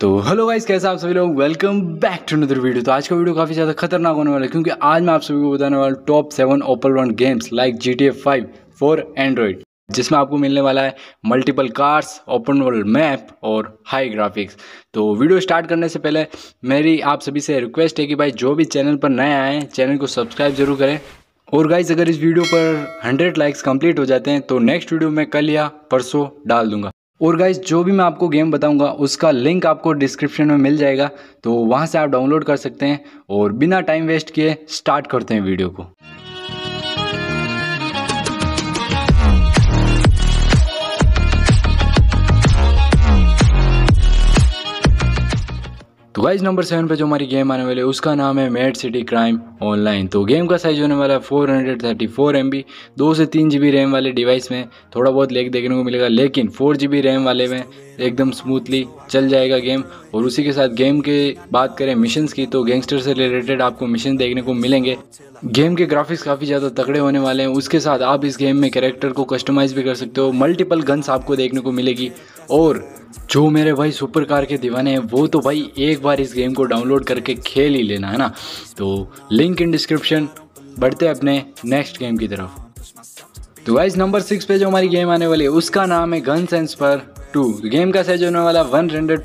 तो hello guys कैसे आप सभी लोग? Welcome back to another video तो आज का वीडियो काफ़ी ज़्यादा खतरनाक होने वाला है, क्योंकि आज मैं आप सभी को बताने वाला top seven open world games like G T F five for android जिसमें आपको मिलने वाला है multiple cars open world map और हाई ग्राफिक्स तो वीडियो स्टार्ट करने से पहले मेरी आप सभी से रिक्वेस्ट है कि भाई जो भी चैनल पर नए आए चैनल को सब्सक्राइब ज़रूर करें। और गाइज़ अगर इस वीडियो पर 100 लाइक्स कंप्लीट हो जाते हैं तो नेक्स्ट वीडियो मैं कल या परसों डाल दूँगा। और गाइज़ जो भी मैं आपको गेम बताऊँगा, उसका लिंक आपको डिस्क्रिप्शन में मिल जाएगा। तो वहाँ से आप डाउनलोड कर सकते हैं और बिना टाइम वेस्ट किए स्टार्ट करते हैं वीडियो को। तो गाइज़ नंबर सेवन पे जो हमारी गेम आने वाली है, उसका नाम है मेड सिटी क्राइम ऑनलाइन तो गेम का साइज़ होने वाला है four hundred thirty four M B दो से तीन जी बी रैम वाले डिवाइस में थोड़ा बहुत लेक देखने को मिलेगा, लेकिन फोर जी बी रैम वाले में एकदम स्मूथली चल जाएगा गेम और उसी के साथ गेम के बात करें मिशंस की तो गैंगस्टर से रिलेटेड आपको मिशन देखने को मिलेंगे. गेम के ग्राफिक्स काफ़ी ज़्यादा तगड़े होने वाले हैं। उसके साथ आप इस गेम में कैरेक्टर को कस्टमाइज़ भी कर सकते हो। मल्टीपल गन्स आपको देखने को मिलेगी। और जो मेरे भाई सुपर कार के दीवाने हैं, वो तो भाई एक बार इस गेम को डाउनलोड करके खेल ही लेना, है ना? तो लिंक इन डिस्क्रिप्शन बढ़ते अपने नेक्स्ट गेम की तरफ़। तो वाइज नंबर सिक्स पे जो हमारी गेम आने वाली है, उसका नाम है Guns and part two game का साइज़ होने वाला वन हंड्रेड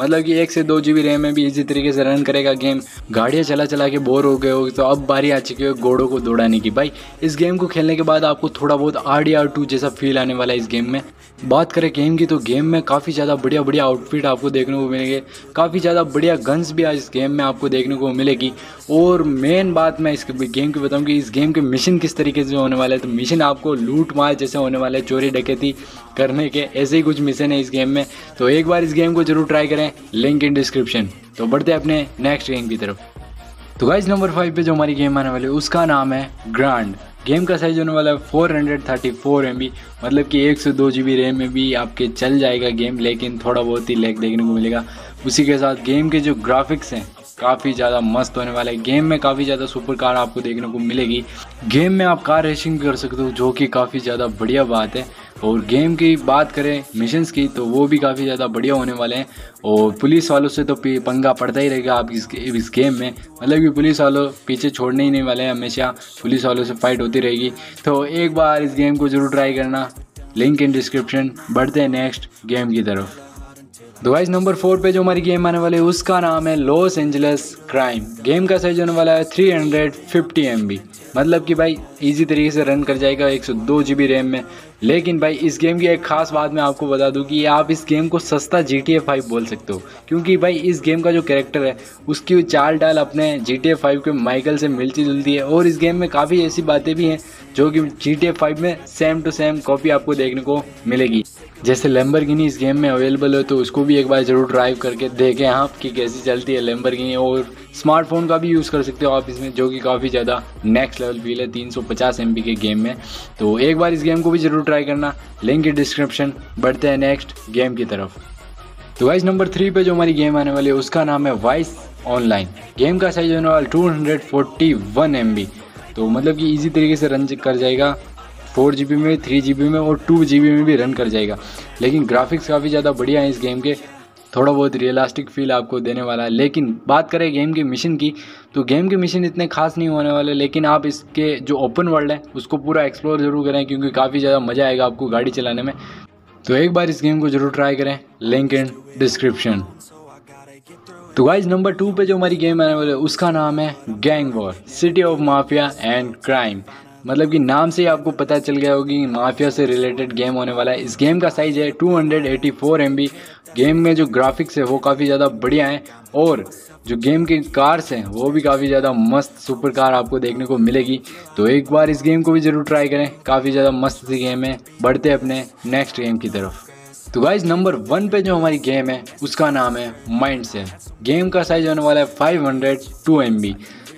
मतलब कि एक से दो जी बी रैम में भी इसी तरीके से रन करेगा गेम गाड़ियाँ चला चला के बोर हो गए हो तो अब बारी आ चुकी है घोड़ों को दौड़ाने की। भाई, इस गेम को खेलने के बाद आपको थोड़ा बहुत आर डी आर टू जैसा फील आने वाला है इस गेम में। बात करें गेम की तो गेम में काफ़ी ज़्यादा बढ़िया बढ़िया आउटफिट आपको देखने को मिलेंगे। काफ़ी ज़्यादा बढ़िया गन्स भी आज इस गेम में आपको देखने को मिलेगी। और मेन बात मैं इस गेम की बताऊँ कि इस गेम के मिशन किस तरीके से होने वाले हैं। तो मिशन आपको लूट मार जैसे होने वाले हैं चोरी डकैती करने के, ऐसे ही कुछ मिशन है इस गेम में। तो एक बार इस गेम को ज़रूर ट्राई करें लिंक इन डिस्क्रिप्शन तो बढ़ते अपने नेक्स्ट गेम की तरफ़। तो गाइज़ नंबर फाइव पे जो हमारी गेम आने वाली है, उसका नाम है ग्रांड गेम का साइज़ होने वाला है four hundred thirty four M B मतलब कि एक सौ दो जी बी रैम में भी आपके चल जाएगा गेम लेकिन थोड़ा बहुत ही लैग देखने को मिलेगा। उसी के साथ गेम के जो ग्राफिक्स हैं काफ़ी ज़्यादा मस्त होने वाला है। गेम में काफ़ी ज़्यादा सुपर कार आपको देखने को मिलेगी। गेम में आप कार रेसिंग कर सकते हो, जो कि काफ़ी ज़्यादा बढ़िया बात है। और गेम की बात करें मिशंस की तो वो भी काफ़ी ज़्यादा बढ़िया होने वाले हैं। और पुलिस वालों से तो पंगा पड़ता ही रहेगा आप इस इस गेम में। मतलब कि पुलिस वालों पीछे छोड़ने ही नहीं वाले हैं हमेशा। पुलिस वालों से फाइट होती रहेगी। तो एक बार इस गेम को ज़रूर ट्राई करना। लिंक इन डिस्क्रिप्शन बढ़ते हैं नेक्स्ट गेम की तरफ़। तो नंबर फोर पे जो हमारी गेम आने वाली है, उसका नाम है लॉस एंजलस क्राइम गेम का साइज़ होने वाला है three hundred fifty M B मतलब कि भाई इजी तरीके से रन कर जाएगा एक सौ दो जी बी रैम में। लेकिन भाई, इस गेम की एक खास बात मैं आपको बता दूँ कि आप इस गेम को सस्ता जी टी ए फाइव बोल सकते हो। क्योंकि भाई, इस गेम का जो कैरेक्टर है, उसकी चाल डाल अपने जी टी ए फाइव के माइकल से मिलती जुलती है। और इस गेम में काफ़ी ऐसी बातें भी हैं, जो कि जी टी ए फाइव में सेम टू सेम कॉपी आपको देखने को मिलेगी। जैसे लेम्बरगिनी इस गेम में अवेलेबल हो तो उसको भी एक बार ज़रूर ड्राइव करके देखें आप कि कैसी चलती है लेम्बरगिनी और स्मार्टफ़ोन का भी यूज़ कर सकते हो आप इसमें, जो कि काफ़ी ज़्यादा नेक्स्ट लेवल फील है 350 एमबी के गेम में। तो एक बार इस गेम को भी ज़रूर ट्राई करना। लिंक डिस्क्रिप्शन बढ़ते हैं नेक्स्ट गेम की तरफ़। तो वाइस नंबर थ्री पे जो हमारी गेम आने वाली है, उसका नाम है वाइस ऑनलाइन गेम का साइज़ होने वाला two hundred forty one M B तो मतलब कि इजी तरीके से रन कर जाएगा। फोर जी बी में थ्री जी बी में और टू जी बी में भी रन कर जाएगा। लेकिन ग्राफिक्स काफ़ी ज़्यादा बढ़िया है इस गेम के। थोड़ा बहुत रियलिस्टिक फील आपको देने वाला है। लेकिन बात करें गेम के मिशन की तो गेम के मिशन इतने खास नहीं होने वाले, लेकिन आप इसके जो ओपन वर्ल्ड है, उसको पूरा एक्सप्लोर ज़रूर करें, क्योंकि काफ़ी ज़्यादा मज़ा आएगा आपको गाड़ी चलाने में। तो एक बार इस गेम को ज़रूर ट्राई करें लिंक इन डिस्क्रिप्शन तो गाइज़ नंबर टू पे जो हमारी गेम आने वाली है, उसका नाम है Gang War City of Mafia and Crime मतलब कि नाम से ही आपको पता चल गया होगी माफिया से रिलेटेड गेम होने वाला है। इस गेम का साइज़ है 284 एमबी गेम में जो ग्राफिक्स है, वो काफ़ी ज़्यादा बढ़िया हैं और जो गेम के कार्स हैं, वो भी काफ़ी ज़्यादा मस्त सुपर कार आपको देखने को मिलेगी। तो एक बार इस गेम को भी ज़रूर ट्राई करें। काफ़ी ज़्यादा मस्त सी गेम है। बढ़ते अपने नेक्स्ट गेम की तरफ़। तो गाइज़ नंबर वन पे जो हमारी गेम है, उसका नाम है माइंड गेम का साइज़ होने वाला है फाइव हंड्रेड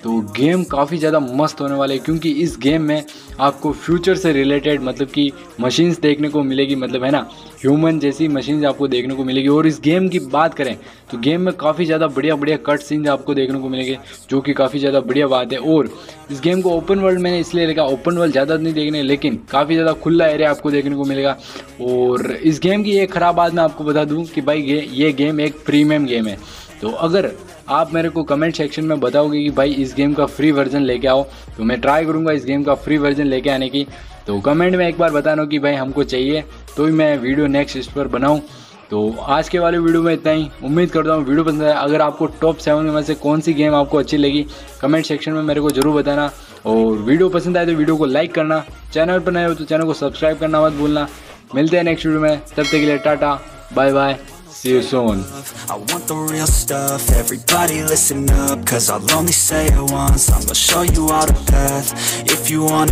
तो गेम काफ़ी ज़्यादा मस्त होने वाले हैं, क्योंकि इस गेम में आपको फ्यूचर से रिलेटेड मतलब कि मशीन्स देखने को मिलेगी मतलब है ना? ह्यूमन जैसी मशीन्स आपको देखने को मिलेगी। और इस गेम की बात करें तो गेम में काफ़ी ज़्यादा बढ़िया बढ़िया कट सीन्स आपको देखने को मिलेंगे, जो कि काफ़ी ज़्यादा बढ़िया बात है। और इस गेम को ओपन वर्ल्ड मैंने इसलिए लिखा ओपन वर्ल्ड ज़्यादा नहीं देखने, लेकिन काफ़ी ज़्यादा खुला एरिया आपको देखने को मिलेगा। और इस गेम की एक ख़राब बात मैं आपको बता दूँ कि भाई ये गेम एक प्रीमियम गेम है। तो अगर आप मेरे को कमेंट सेक्शन में बताओगे कि भाई इस गेम का फ्री वर्जन लेके आओ तो मैं ट्राई करूँगा इस गेम का फ्री वर्जन लेके आने की। तो कमेंट में एक बार बताना कि भाई हमको चाहिए तो ही मैं वीडियो नेक्स्ट इस पर बनाऊँ। तो आज के वाले वीडियो में इतना ही। उम्मीद करता हूँ वीडियो पसंद आया। अगर आपको टॉप सेवन में से कौन सी गेम आपको अच्छी लगी कमेंट सेक्शन में मेरे को ज़रूर बताना। और वीडियो पसंद आए तो वीडियो को लाइक करना। चैनल पर नए हो तो चैनल को सब्सक्राइब करना मत भूलना। मिलते हैं नेक्स्ट वीडियो में। तब तक के लिए tata bye bye See you soon. I want the real stuff, everybody listen up Cause I'll only say it once, I'm gonna show you all the path. If you want